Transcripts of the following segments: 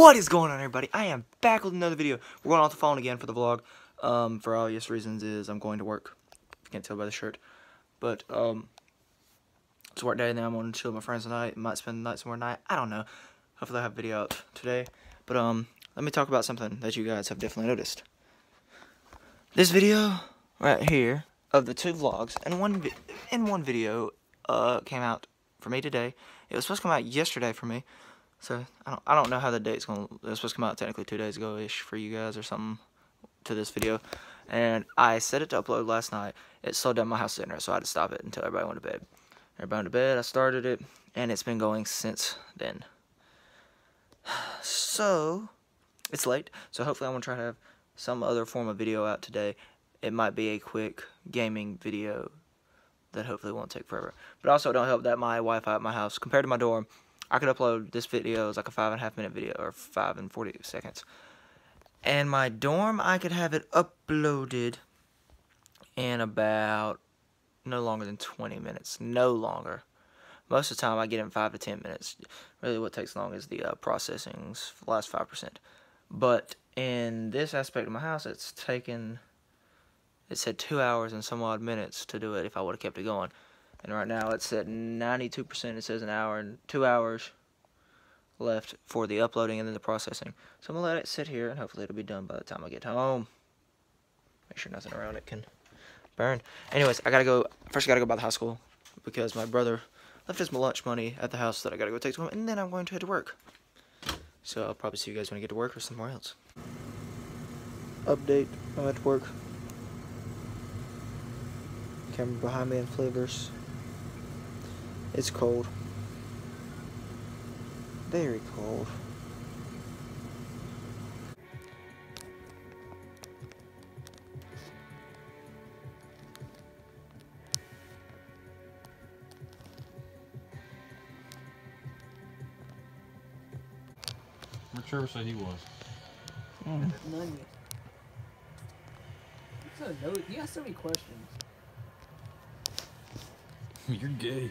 What is going on, everybody? I am back with another video. We're going off the phone again for the vlog. Um, for obvious reasons is I'm going to work. You can't tell by the shirt. But, um, it's work day, and then I'm going to chill with my friends tonight. Might spend the night somewhere tonight. I don't know. Hopefully I have a video out today. But, um, let me talk about something that you guys have definitely noticed. This video right here of the two vlogs, and one, in one video, uh, came out for me today. It was supposed to come out yesterday for me. So I don't I don't know how the date's gonna. It was supposed to come out technically two days ago ish for you guys or something to this video, and I set it to upload last night. It slowed down my house internet, so I had to stop it until everybody went to bed. Everybody went to bed. I started it, and it's been going since then. So it's late. So hopefully I'm gonna try to have some other form of video out today. It might be a quick gaming video that hopefully won't take forever. But also don't help that my Wi-Fi at my house compared to my dorm I could upload this video as like a five and a half minute video or five and 40 seconds. And my dorm, I could have it uploaded in about no longer than 20 minutes. No longer. Most of the time, I get in 5 to 10 minutes. Really, what takes long is the uh, processing's last 5%. But in this aspect of my house, it's taken, it said 2 hours and some odd minutes to do it if I would have kept it going. And right now it's at 92%. It says an hour and two hours left for the uploading and then the processing. So I'm going to let it sit here and hopefully it'll be done by the time I get home. Make sure nothing around it can burn. Anyways, I got to go. First, I got to go by the high school because my brother left his lunch money at the house that I got to go take to him. And then I'm going to head to work. So I'll probably see you guys when I get to work or somewhere else. Update. I'm at work. Camera behind me in flavors. It's cold. Very cold. Where Trevor said he was. Mm. None yet. You got so many questions. You're gay.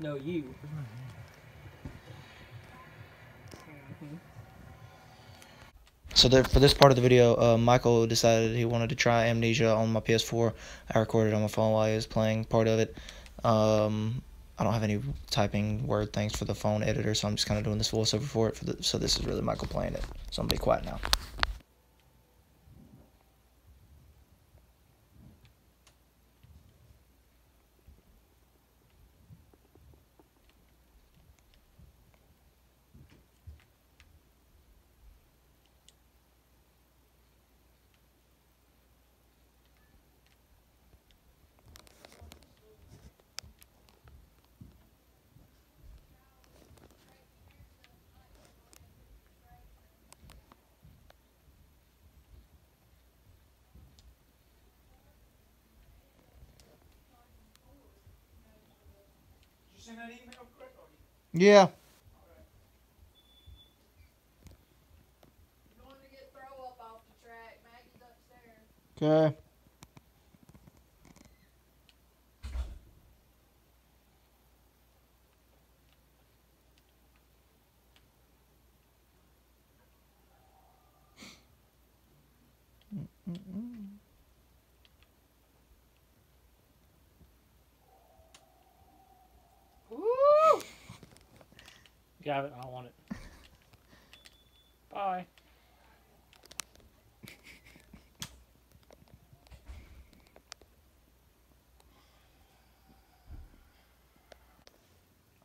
No, you. So there, for this part of the video, uh, Michael decided he wanted to try Amnesia on my PS4. I recorded on my phone while he was playing part of it. Um, I don't have any typing word things for the phone editor, so I'm just kind of doing this voiceover for it. For the, so this is really Michael playing it. So I'm gonna be quiet now. Yeah. Going to get throw up off the track. Maggie's upstairs. Okay. Got it. I don't want it. Bye.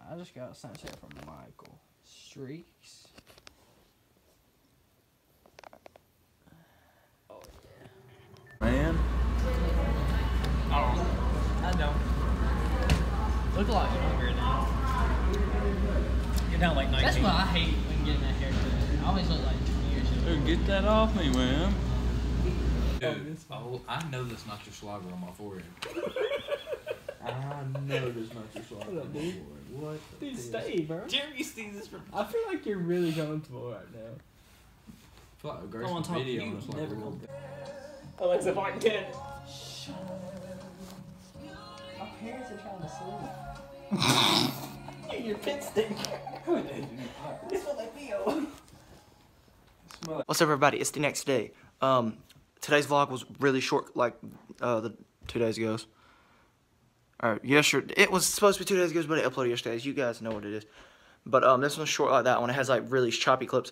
I just got a Snapchat from Michael. Streaks. Oh yeah. Man. Oh. I don't. Look a lot younger now. You're down like 19. That's what I hate when getting that haircut. I always look like 20 years Dude, old. get that off me, man. Oh, dude, oh, I know that's not your slobber on my forehead. I know that's not your slobber What up, on my dude? forehead. What? the Dude, stay, bro. Jeremy sees this from. I feel like you're really comfortable right now. I feel like a great I'm on top of video you, on this like never a little come Alexa, find 10. My parents are trying to sleep. Your pit stink. It smell like. What's up, everybody? It's the next day. Um, today's vlog was really short, like uh, the two days ago. Or yesterday, it was supposed to be two days ago, but it uploaded yesterday. As You guys know what it is. But um, this one's short like that one. It has like really choppy clips,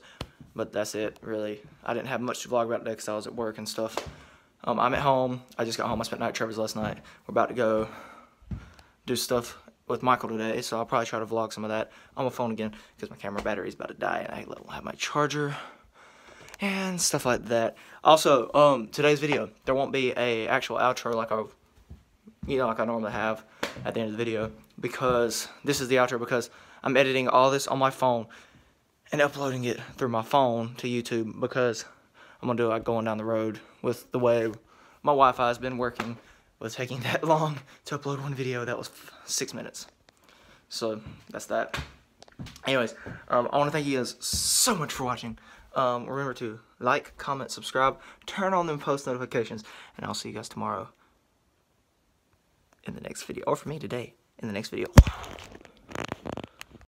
but that's it. Really, I didn't have much to vlog about today because I was at work and stuff. Um, I'm at home. I just got home. I spent night at Trevor's last night. We're about to go do stuff with Michael today, so I'll probably try to vlog some of that on my phone again because my camera battery is about to die, and I don't have my charger and stuff like that. Also, um, today's video there won't be a actual outro like I, you know, like I normally have at the end of the video because this is the outro because I'm editing all this on my phone and uploading it through my phone to YouTube because I'm gonna do it like going down the road with the way my Wi-Fi has been working with taking that long to upload one video that was six minutes. So that's that. Anyways, um, I want to thank you guys so much for watching. Um, remember to like, comment, subscribe, turn on them post notifications, and I'll see you guys tomorrow in the next video, or for me today in the next video.